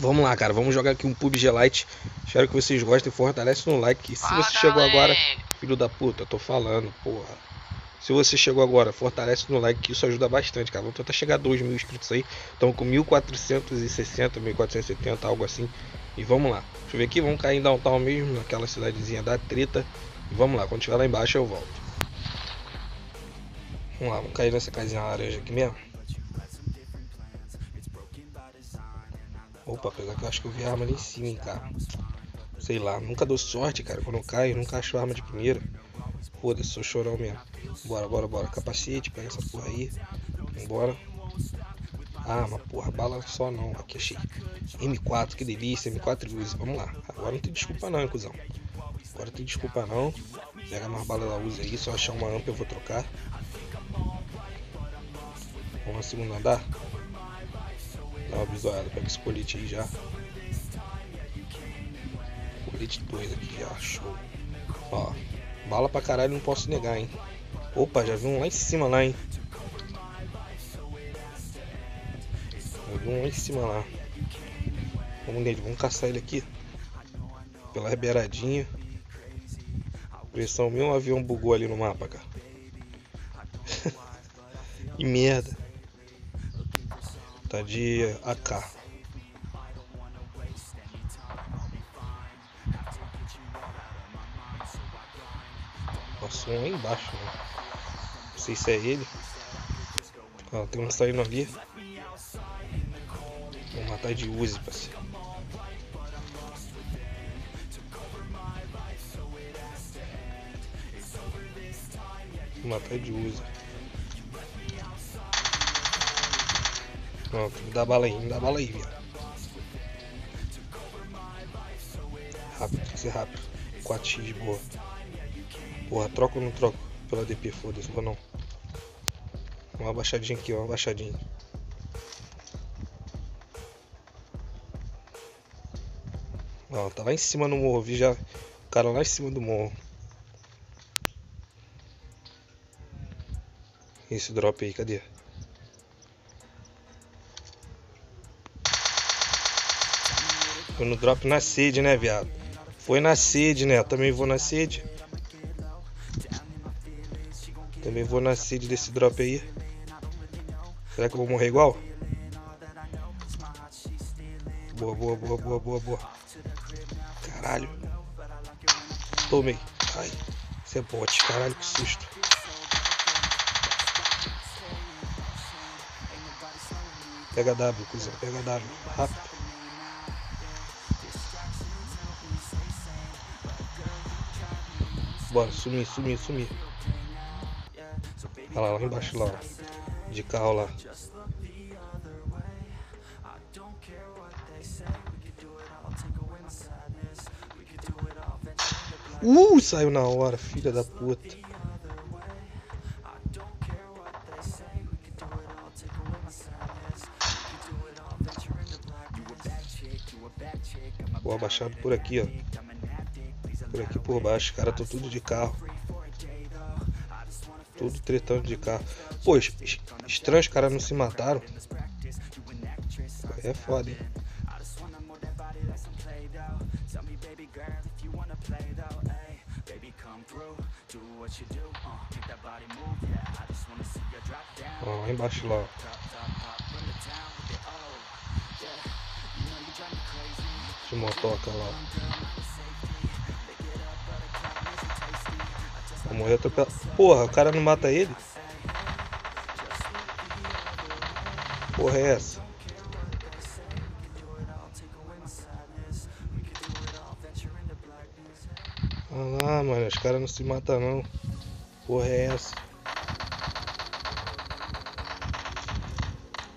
Vamos lá, cara. Vamos jogar aqui um PUBG Lite. Espero que vocês gostem. Fortalece no like. Se Fala, você chegou agora, filho da puta, eu tô falando, porra. Se você chegou agora, fortalece no like que isso ajuda bastante, cara. Vamos tentar chegar a 2 mil inscritos aí. Estamos com 1460, 1470, algo assim. E vamos lá. Deixa eu ver aqui, vamos cair em downtown mesmo, naquela cidadezinha da treta. E vamos lá, quando estiver lá embaixo eu volto. Vamos lá, vamos cair nessa casinha laranja aqui mesmo. Opa, apesar que eu acho que eu vi a arma ali em cima, hein, cara. Sei lá, nunca dou sorte, cara. Quando eu caio, nunca acho arma de primeira. Foda-se, sou chorão mesmo. Bora, bora, bora. Capacete, pega essa porra aí. Vambora. Mas porra, bala só não. Aqui achei. M4, que delícia. M4 Uzi. Vamos lá. Agora não tem desculpa não, hein, cuzão. Agora não tem desculpa não. Pega mais bala da Uzi aí. Se eu achar uma amp eu vou trocar. Vamos no segundo andar. Uma bisoiada. Pega esse colete aí já. Colete 2 aqui já. Show. Ó. Bala pra caralho, não posso negar, hein. Opa, já vi um lá em cima lá, hein. Já vi um lá em cima lá. Vamos nele, vamos caçar ele aqui. Pela beiradinha. Pressão um avião bugou ali no mapa, cara. que merda. Tá de AK. Passou um lá embaixo, né? Não sei se é ele. Ó, tem um saindo ali. Vou matar de Uzi, parceiro. Vou matar de Uzi. Pronto, me dá bala aí, me dá bala aí, viado. Rápido, tem que ser rápido. 4x, boa. Porra, troca ou não troco? Pela DP, foda-se, vou não. Uma abaixadinha aqui, ó, uma abaixadinha. Ó, tá lá em cima no morro, vi já. O cara lá em cima do morro. Esse drop aí, cadê? Foi no drop na sede, né, viado? Foi na sede, né? Eu também vou na sede. Também vou na sede desse drop aí. Será que eu vou morrer igual? Boa, boa, boa, boa, boa, boa. Caralho. Tomei. Ai. Isso é bot. Caralho, que susto. Pega W, cuzão. Pega W. Rápido. Bora, sumir, sumir, sumir. Olha lá, lá embaixo lá. De carro lá. Uh, saiu na hora, filha da puta. Vou abaixado por aqui, ó. Por aqui por baixo, cara, tô tudo de carro. Tudo tretando de carro. Pô, es- es- estranho os caras não se mataram. É foda, hein? Ó, lá embaixo lá. De motoca lá. Vai morrer atropelado. Porra, o cara não mata ele? Porra é essa? Olha lá, mano, os caras não se matam não. Porra é essa?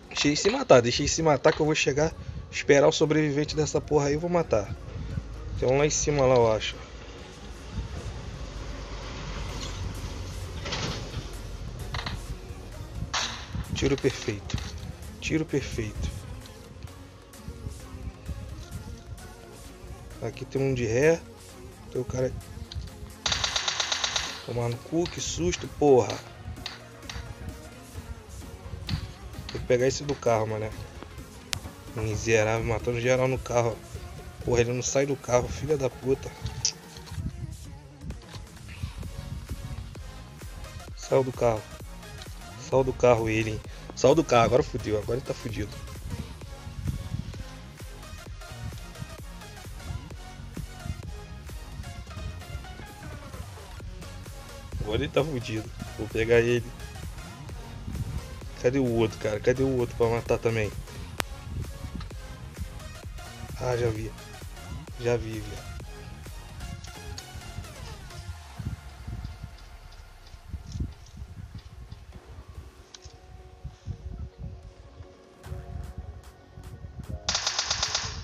Deixa ele se matar, deixa ele se matar que eu vou chegar, esperar o sobrevivente dessa porra aí e vou matar. Tem um lá em cima lá, eu acho. Tiro perfeito. Tiro perfeito. Aqui tem um de ré. Tem o cara. Tomar no cu, que susto, porra. Tem que pegar esse do carro, mané. Miserável, matando geral no carro. Porra, ele não sai do carro, filha da puta. Saiu do carro. Saiu do carro ele, hein? Saiu do carro, agora fudeu, agora ele tá fudido. Agora ele tá fudido. Vou pegar ele. Cadê o outro, cara? Cadê o outro pra matar também? Ah, já vi. Já vi, viu?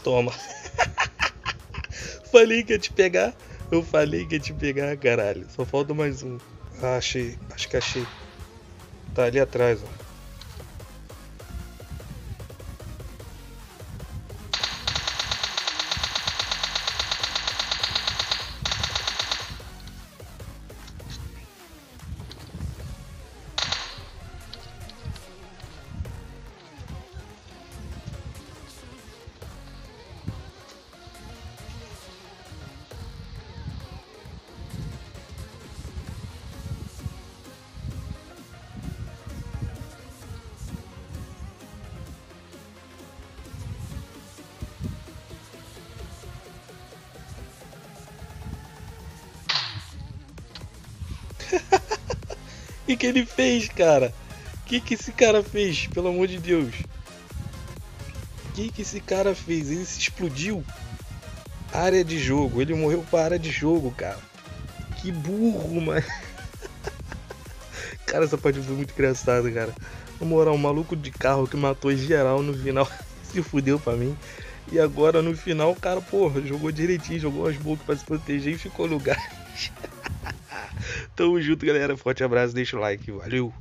Toma. falei que ia te pegar. Eu falei que ia te pegar, caralho. Só falta mais um. Ah, achei. Acho que achei. Tá ali atrás, ó. Que, que ele fez, cara? O que, que esse cara fez, pelo amor de Deus? O que, que esse cara fez? Ele se explodiu. Área de jogo. Ele morreu pra área de jogo, cara. Que burro, mano. Cara, essa parte foi muito engraçada, cara. Na moral, um maluco de carro que matou geral no final se fudeu pra mim. E agora no final, o cara, porra, jogou direitinho, jogou as bocas pra se proteger e ficou no lugar. Tamo junto, galera. Forte abraço, deixa o like. Valeu!